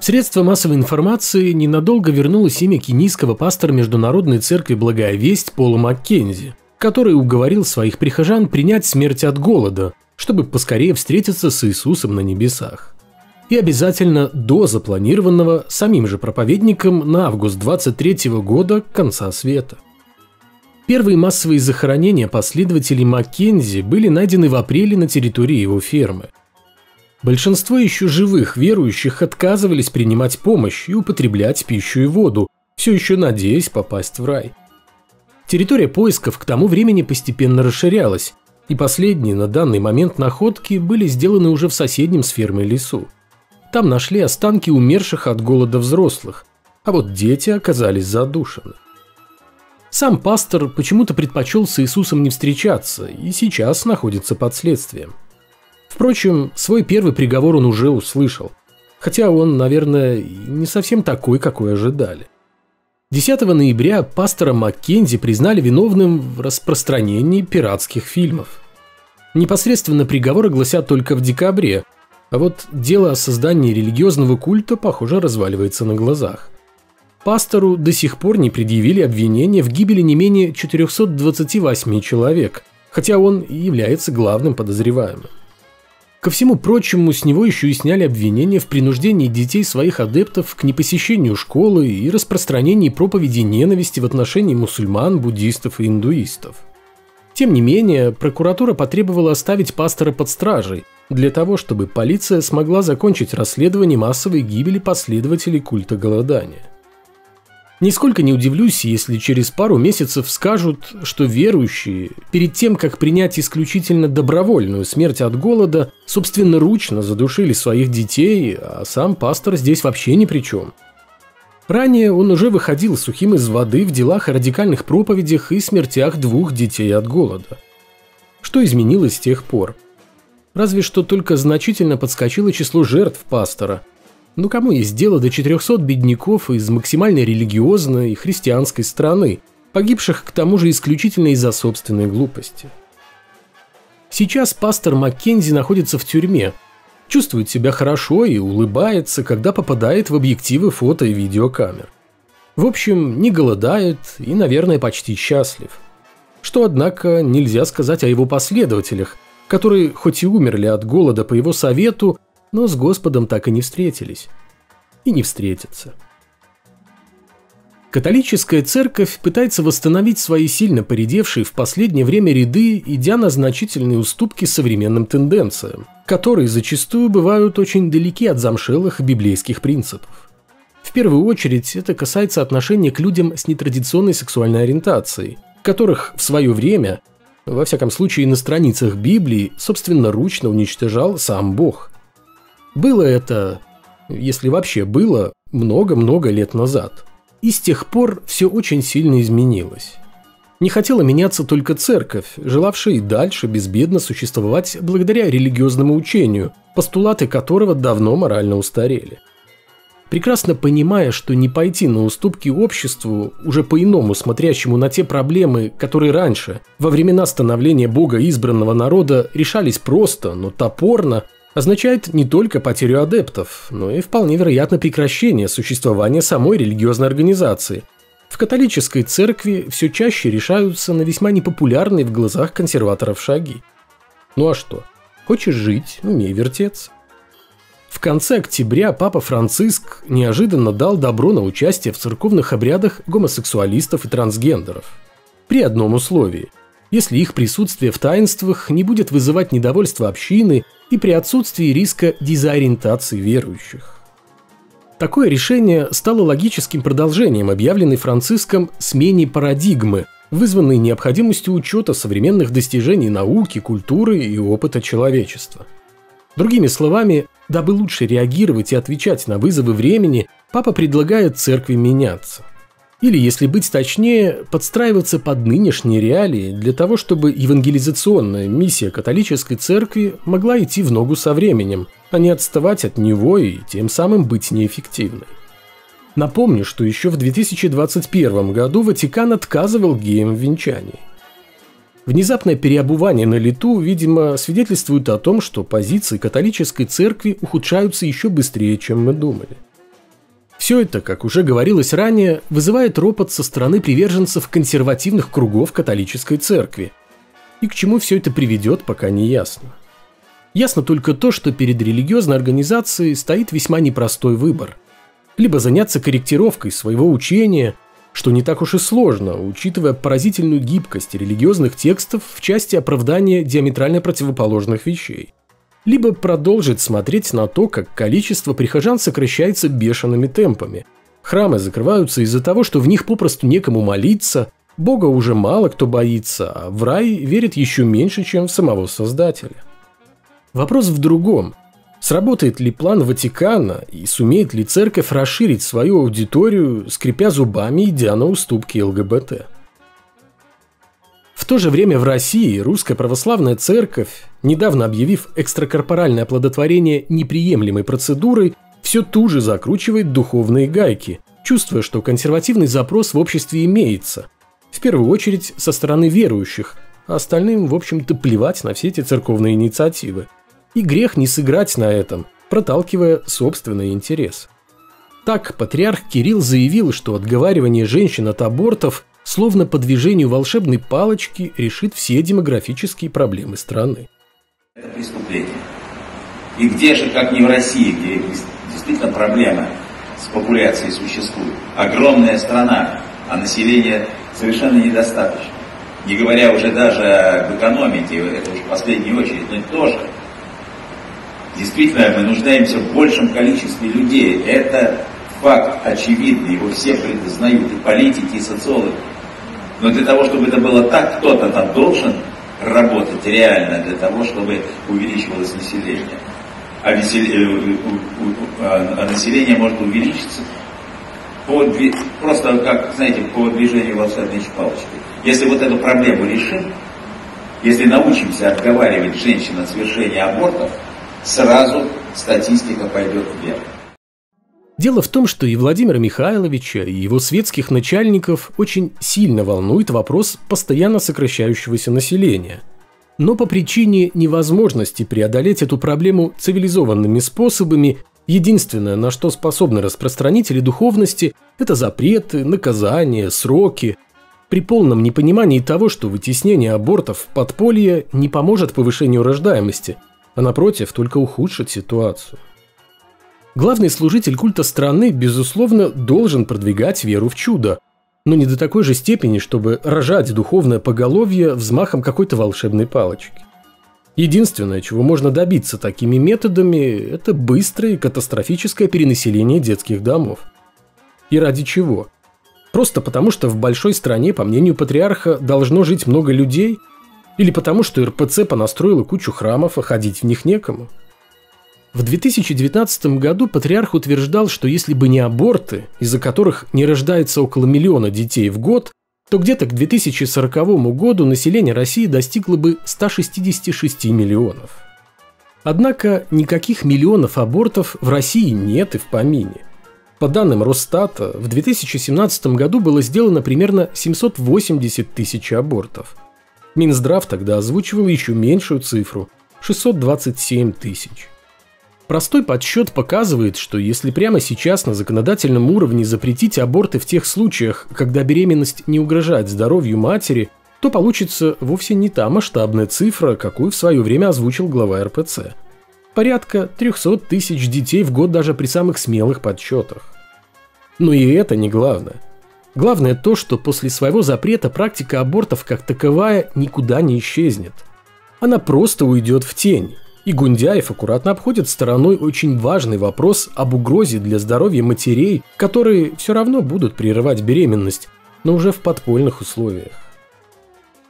Средства массовой информации ненадолго вернулось имя кенийского пастора Международной церкви «Благая весть» Пола Маккензи, который уговорил своих прихожан принять смерть от голода, чтобы поскорее встретиться с Иисусом на небесах. И обязательно до запланированного самим же проповедником на август 23 года конца света. Первые массовые захоронения последователей Маккензи были найдены в апреле на территории его фермы – Большинство еще живых верующих отказывались принимать помощь и употреблять пищу и воду, все еще надеясь попасть в рай. Территория поисков к тому времени постепенно расширялась, и последние на данный момент находки были сделаны уже в соседнем с фермой лесу. Там нашли останки умерших от голода взрослых, а вот дети оказались задушены. Сам пастор почему-то предпочел с Иисусом не встречаться и сейчас находится под следствием. Впрочем, свой первый приговор он уже услышал. Хотя он, наверное, не совсем такой, какой ожидали. 10 ноября пастора Маккензи признали виновным в распространении пиратских фильмов. Непосредственно приговор огласят только в декабре, а вот дело о создании религиозного культа, похоже, разваливается на глазах. Пастору до сих пор не предъявили обвинения в гибели не менее 428 человек, хотя он и является главным подозреваемым. Ко всему прочему, с него еще и сняли обвинения в принуждении детей своих адептов к непосещению школы и распространении проповеди ненависти в отношении мусульман, буддистов и индуистов. Тем не менее, прокуратура потребовала оставить пастора под стражей, для того, чтобы полиция смогла закончить расследование массовой гибели последователей культа голодания. Нисколько не удивлюсь, если через пару месяцев скажут, что верующие, перед тем, как принять исключительно добровольную смерть от голода, собственноручно задушили своих детей, а сам пастор здесь вообще ни при чем. Ранее он уже выходил сухим из воды в делах о радикальных проповедях и смертях двух детей от голода. Что изменилось с тех пор? Разве что только значительно подскочило число жертв пастора – ну кому есть дело до 400 бедняков из максимально религиозной и христианской страны, погибших к тому же исключительно из-за собственной глупости? Сейчас пастор Маккензи находится в тюрьме, чувствует себя хорошо и улыбается, когда попадает в объективы фото и видеокамер. В общем, не голодает и, наверное, почти счастлив. Что, однако, нельзя сказать о его последователях, которые хоть и умерли от голода по его совету, но с Господом так и не встретились. И не встретятся. Католическая церковь пытается восстановить свои сильно поредевшие в последнее время ряды, идя на значительные уступки современным тенденциям, которые зачастую бывают очень далеки от замшелых библейских принципов. В первую очередь это касается отношения к людям с нетрадиционной сексуальной ориентацией, которых в свое время, во всяком случае на страницах Библии, собственноручно уничтожал сам Бог – было это, если вообще было, много-много лет назад. И с тех пор все очень сильно изменилось. Не хотела меняться только церковь, желавшая и дальше безбедно существовать благодаря религиозному учению, постулаты которого давно морально устарели. Прекрасно понимая, что не пойти на уступки обществу, уже по-иному смотрящему на те проблемы, которые раньше, во времена становления Бога избранного народа, решались просто, но топорно, означает не только потерю адептов, но и вполне вероятно прекращение существования самой религиозной организации. В католической церкви все чаще решаются на весьма непопулярные в глазах консерваторов шаги. Ну а что? Хочешь жить, умей вертеться. В конце октября папа Франциск неожиданно дал добро на участие в церковных обрядах гомосексуалистов и трансгендеров. При одном условии – если их присутствие в таинствах не будет вызывать недовольство общины и при отсутствии риска дезориентации верующих. Такое решение стало логическим продолжением объявленной Франциском смене парадигмы, вызванной необходимостью учета современных достижений науки, культуры и опыта человечества. Другими словами, дабы лучше реагировать и отвечать на вызовы времени, папа предлагает церкви меняться. Или, если быть точнее, подстраиваться под нынешние реалии для того, чтобы евангелизационная миссия католической церкви могла идти в ногу со временем, а не отставать от него и тем самым быть неэффективной. Напомню, что еще в 2021 году Ватикан отказывал геям в венчании. Внезапное переобувание на лету, видимо, свидетельствует о том, что позиции католической церкви ухудшаются еще быстрее, чем мы думали. Все это, как уже говорилось ранее, вызывает ропот со стороны приверженцев консервативных кругов католической церкви. И к чему все это приведет, пока не ясно. Ясно только то, что перед религиозной организацией стоит весьма непростой выбор. Либо заняться корректировкой своего учения – что не так уж и сложно, учитывая поразительную гибкость религиозных текстов в части оправдания диаметрально противоположных вещей. Либо продолжить смотреть на то, как количество прихожан сокращается бешеными темпами. Храмы закрываются из-за того, что в них попросту некому молиться, Бога уже мало кто боится, а в рай верит еще меньше, чем в самого Создателя. Вопрос в другом. Сработает ли план Ватикана и сумеет ли церковь расширить свою аудиторию, скрипя зубами, идя на уступки ЛГБТ? То же время в России русская православная церковь, недавно объявив экстракорпоральное оплодотворение неприемлемой процедурой, все туже закручивает духовные гайки, чувствуя, что консервативный запрос в обществе имеется. В первую очередь со стороны верующих, а остальным, в общем-то, плевать на все эти церковные инициативы – и грех не сыграть на этом, проталкивая собственный интерес. Так патриарх Кирилл заявил, что отговаривание женщин от абортов словно по движению волшебной палочки решит все демографические проблемы страны. Это преступление. И где же, как не в России, где действительно проблема с популяцией существует. Огромная страна, а населения совершенно недостаточно. Не говоря уже даже об экономике, это уже в последнюю очередь, но тоже – Действительно, мы нуждаемся в большем количестве людей. Это факт очевидный, его все признают, и политики, и социологи. Но для того, чтобы это было так, кто-то там должен работать реально для того, чтобы увеличивалось население. А, весел... Э, а население может увеличиться по... просто как, знаете, по движению волшебной палочки. Если вот эту проблему решим, если научимся отговаривать женщин от совершения абортов, сразу статистика пойдет вверх. Дело в том, что и Владимира Михайловича, и его светских начальников очень сильно волнует вопрос постоянно сокращающегося населения. Но по причине невозможности преодолеть эту проблему цивилизованными способами, единственное, на что способны распространители духовности, это запреты, наказания, сроки. При полном непонимании того, что вытеснение абортов в подполье не поможет повышению рождаемости – а напротив, только ухудшит ситуацию. Главный служитель культа страны, безусловно, должен продвигать веру в чудо, но не до такой же степени, чтобы рожать духовное поголовье взмахом какой-то волшебной палочки. Единственное, чего можно добиться такими методами, это быстрое и катастрофическое перенаселение детских домов. И ради чего? Просто потому, что в большой стране, по мнению патриарха, должно жить много людей – или потому, что РПЦ понастроила кучу храмов, а ходить в них некому? В 2019 году патриарх утверждал, что если бы не аборты, из-за которых не рождается около миллиона детей в год, то где-то к 2040 году население России достигло бы 166 миллионов. Однако никаких миллионов абортов в России нет и в помине. По данным Росстата, в 2017 году было сделано примерно 780 тысяч абортов – Минздрав тогда озвучивал еще меньшую цифру – 627 тысяч. Простой подсчет показывает, что если прямо сейчас на законодательном уровне запретить аборты в тех случаях, когда беременность не угрожает здоровью матери, то получится вовсе не та масштабная цифра, какую в свое время озвучил глава РПЦ. Порядка 300 тысяч детей в год даже при самых смелых подсчетах. Но и это не главное – Главное то, что после своего запрета практика абортов как таковая никуда не исчезнет. Она просто уйдет в тень. И Гундяев аккуратно обходит стороной очень важный вопрос об угрозе для здоровья матерей, которые все равно будут прерывать беременность, но уже в подпольных условиях.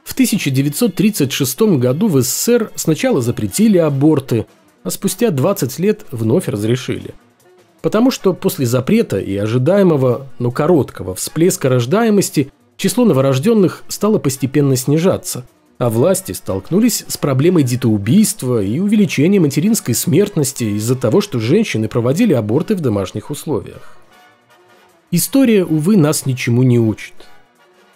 В 1936 году в СССР сначала запретили аборты, а спустя 20 лет вновь разрешили – Потому что после запрета и ожидаемого, но короткого всплеска рождаемости число новорожденных стало постепенно снижаться, а власти столкнулись с проблемой детоубийства и увеличения материнской смертности из-за того, что женщины проводили аборты в домашних условиях. История, увы, нас ничему не учит.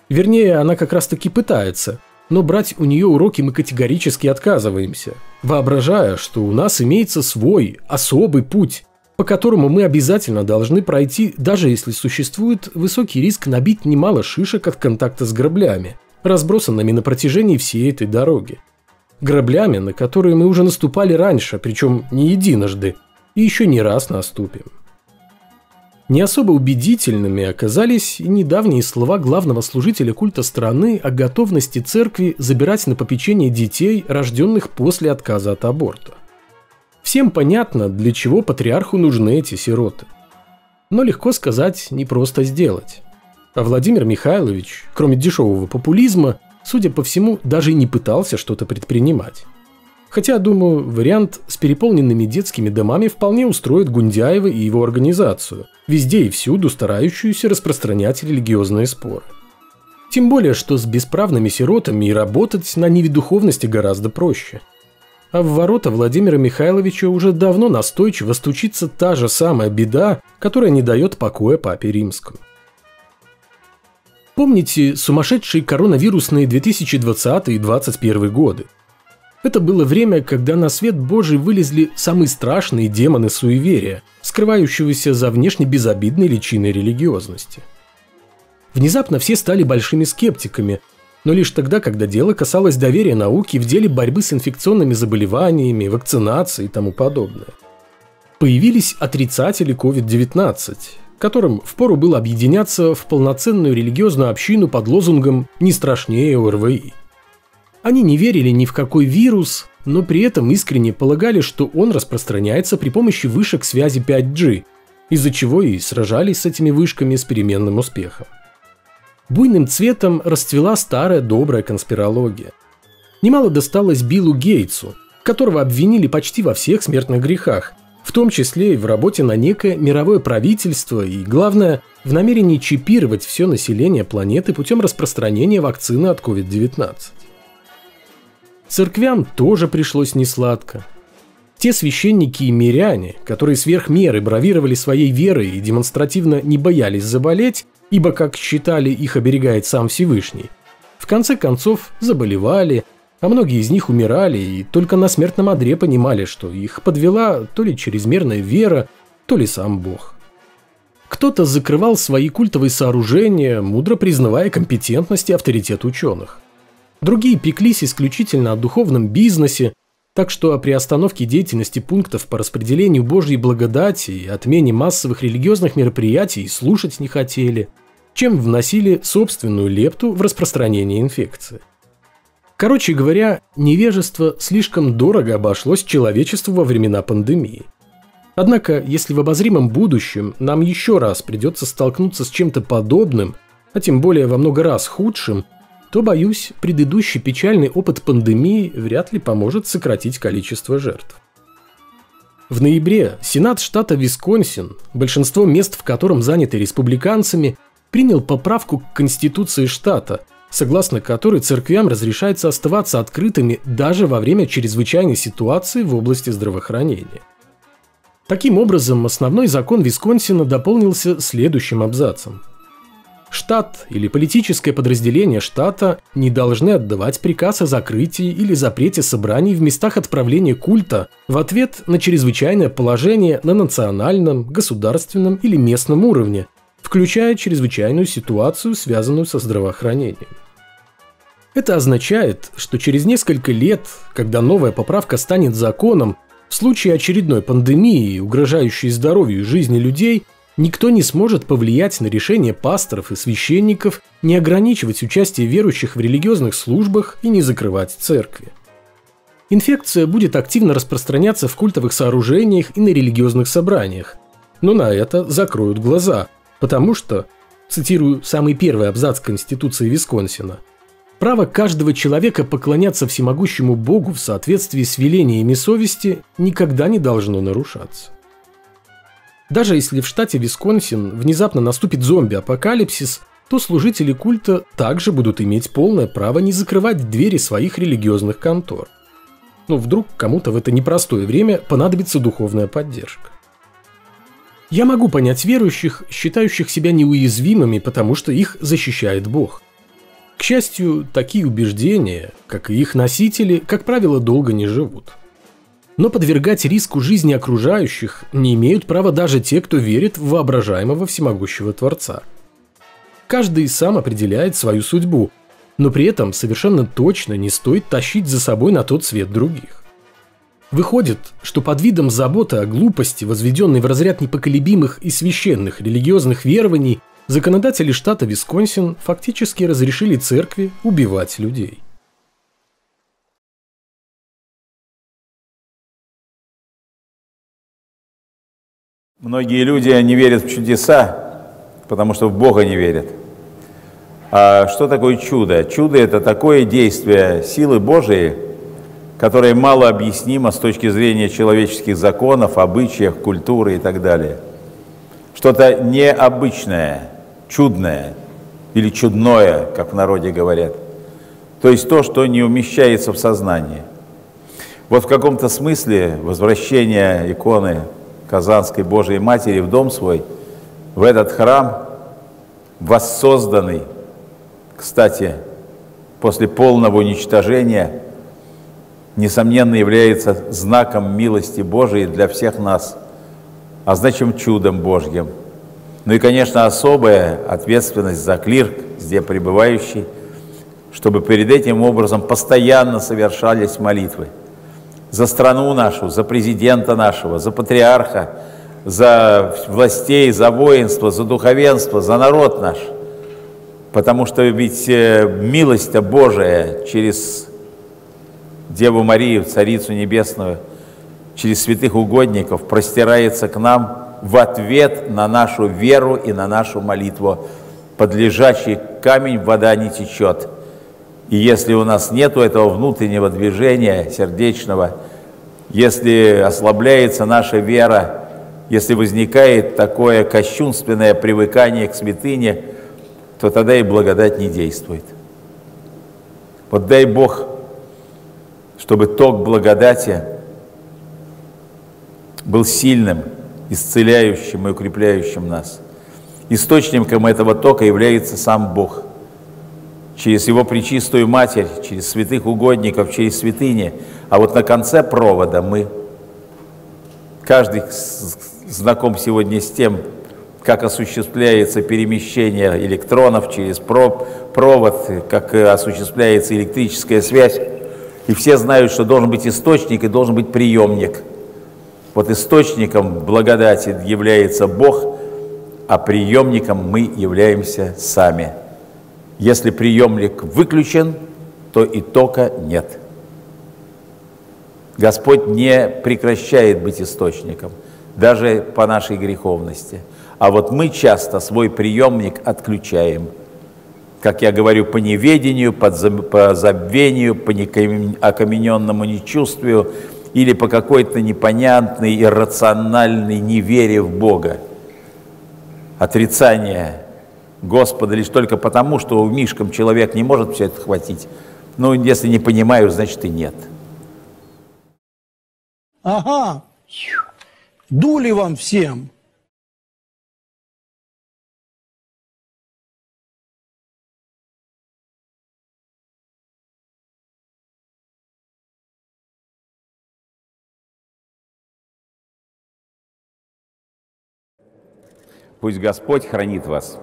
Вернее, она как раз таки пытается. но брать у нее уроки мы категорически отказываемся, воображая, что у нас имеется свой, особый путь, по которому мы обязательно должны пройти, даже если существует высокий риск набить немало шишек от контакта с граблями, разбросанными на протяжении всей этой дороги. Граблями, на которые мы уже наступали раньше, причем не единожды, и еще не раз наступим. Не особо убедительными оказались и недавние слова главного служителя культа страны о готовности церкви забирать на попечение детей, рожденных после отказа от аборта. Всем понятно, для чего патриарху нужны эти сироты. Но легко сказать, не просто сделать. А Владимир Михайлович, кроме дешевого популизма, судя по всему, даже и не пытался что-то предпринимать. Хотя, думаю, вариант с переполненными детскими домами вполне устроит Гундяева и его организацию, везде и всюду старающуюся распространять религиозные споры. Тем более, что с бесправными сиротами и работать на ниве духовности гораздо проще. А в ворота Владимира Михайловича уже давно настойчиво стучится та же самая беда, которая не дает покоя папе римскому. Помните сумасшедшие коронавирусные 2020 и 2021 годы? Это было время, когда на свет Божий вылезли самые страшные демоны суеверия, скрывающегося за внешне безобидной личиной религиозности. Внезапно все стали большими скептиками, но лишь тогда, когда дело касалось доверия науки в деле борьбы с инфекционными заболеваниями, вакцинацией и тому подобное. Появились отрицатели COVID-19, которым впору было объединяться в полноценную религиозную общину под лозунгом «Не страшнее ОРВИ». Они не верили ни в какой вирус, но при этом искренне полагали, что он распространяется при помощи вышек связи 5G, из-за чего и сражались с этими вышками с переменным успехом. Буйным цветом расцвела старая добрая конспирология. Немало досталось Биллу Гейтсу, которого обвинили почти во всех смертных грехах, в том числе и в работе на некое мировое правительство и, главное, в намерении чипировать все население планеты путем распространения вакцины от COVID-19. Церквям тоже пришлось несладко. Те священники и миряне, которые сверх меры бравировали своей верой и демонстративно не боялись заболеть, ибо, как считали, их оберегает сам Всевышний, в конце концов заболевали, а многие из них умирали и только на смертном одре понимали, что их подвела то ли чрезмерная вера, то ли сам Бог. Кто-то закрывал свои культовые сооружения, мудро признавая компетентность и авторитет ученых. Другие пеклись исключительно о духовном бизнесе, так что при остановке деятельности пунктов по распределению Божьей благодати и отмене массовых религиозных мероприятий слушать не хотели, чем вносили собственную лепту в распространение инфекции. Короче говоря, невежество слишком дорого обошлось человечеству во времена пандемии. Однако, если в обозримом будущем нам еще раз придется столкнуться с чем-то подобным, а тем более во много раз худшим, то, боюсь, предыдущий печальный опыт пандемии вряд ли поможет сократить количество жертв. В ноябре Сенат штата Висконсин, большинство мест в котором заняты республиканцами, принял поправку к Конституции штата, согласно которой церквям разрешается оставаться открытыми даже во время чрезвычайной ситуации в области здравоохранения. Таким образом, основной закон Висконсина дополнился следующим абзацем – Штат или политическое подразделение штата не должны отдавать приказ о закрытии или запрете собраний в местах отправления культа в ответ на чрезвычайное положение на национальном, государственном или местном уровне, включая чрезвычайную ситуацию, связанную со здравоохранением. Это означает, что через несколько лет, когда новая поправка станет законом, в случае очередной пандемии, угрожающей здоровью и жизни людей, Никто не сможет повлиять на решение пасторов и священников не ограничивать участие верующих в религиозных службах и не закрывать церкви. Инфекция будет активно распространяться в культовых сооружениях и на религиозных собраниях, но на это закроют глаза, потому что, цитирую самый первый абзац Конституции Висконсина, право каждого человека поклоняться всемогущему Богу в соответствии с велениями совести никогда не должно нарушаться. Даже если в штате Висконсин внезапно наступит зомби-апокалипсис, то служители культа также будут иметь полное право не закрывать двери своих религиозных контор. Но вдруг кому-то в это непростое время понадобится духовная поддержка. Я могу понять верующих, считающих себя неуязвимыми, потому что их защищает Бог. К счастью, такие убеждения, как и их носители, как правило, долго не живут. Но подвергать риску жизни окружающих не имеют права даже те, кто верит в воображаемого всемогущего Творца. Каждый сам определяет свою судьбу, но при этом совершенно точно не стоит тащить за собой на тот свет других. Выходит, что под видом заботы о глупости, возведенной в разряд непоколебимых и священных религиозных верований, законодатели штата Висконсин фактически разрешили церкви убивать людей. Многие люди не верят в чудеса, потому что в Бога не верят. А что такое чудо? Чудо – это такое действие силы Божией, которое мало объяснимо с точки зрения человеческих законов, обычаев, культуры и так далее. Что-то необычное, чудное или чудное, как в народе говорят. То есть то, что не умещается в сознании. Вот в каком-то смысле возвращение иконы Казанской Божией Матери в дом свой, в этот храм, воссозданный, кстати, после полного уничтожения, несомненно является знаком милости Божией для всех нас, а значит чудом Божьим. Ну и, конечно, особая ответственность за клирк, где пребывающий, чтобы перед этим образом постоянно совершались молитвы за страну нашу, за президента нашего, за патриарха, за властей, за воинство, за духовенство, за народ наш. Потому что ведь э, милость Божия через Деву Марию, Царицу Небесную, через святых угодников простирается к нам в ответ на нашу веру и на нашу молитву. Подлежащий камень вода не течет – и если у нас нет этого внутреннего движения сердечного, если ослабляется наша вера, если возникает такое кощунственное привыкание к святыне, то тогда и благодать не действует. Вот дай Бог, чтобы ток благодати был сильным, исцеляющим и укрепляющим нас. Источником этого тока является сам Бог – через его пречистую Матерь, через святых угодников, через святыни. А вот на конце провода мы, каждый знаком сегодня с тем, как осуществляется перемещение электронов через провод, как осуществляется электрическая связь. И все знают, что должен быть источник и должен быть приемник. Вот источником благодати является Бог, а приемником мы являемся сами – если приемник выключен, то и тока нет. Господь не прекращает быть источником, даже по нашей греховности. А вот мы часто свой приемник отключаем. Как я говорю, по неведению, по забвению, по окамененному нечувствию или по какой-то непонятной, иррациональной невере в Бога. Отрицание Господа лишь только потому, что у Мишкам человек не может все это хватить. Ну, если не понимаю, значит и нет. Ага, дули вам всем. Пусть Господь хранит вас.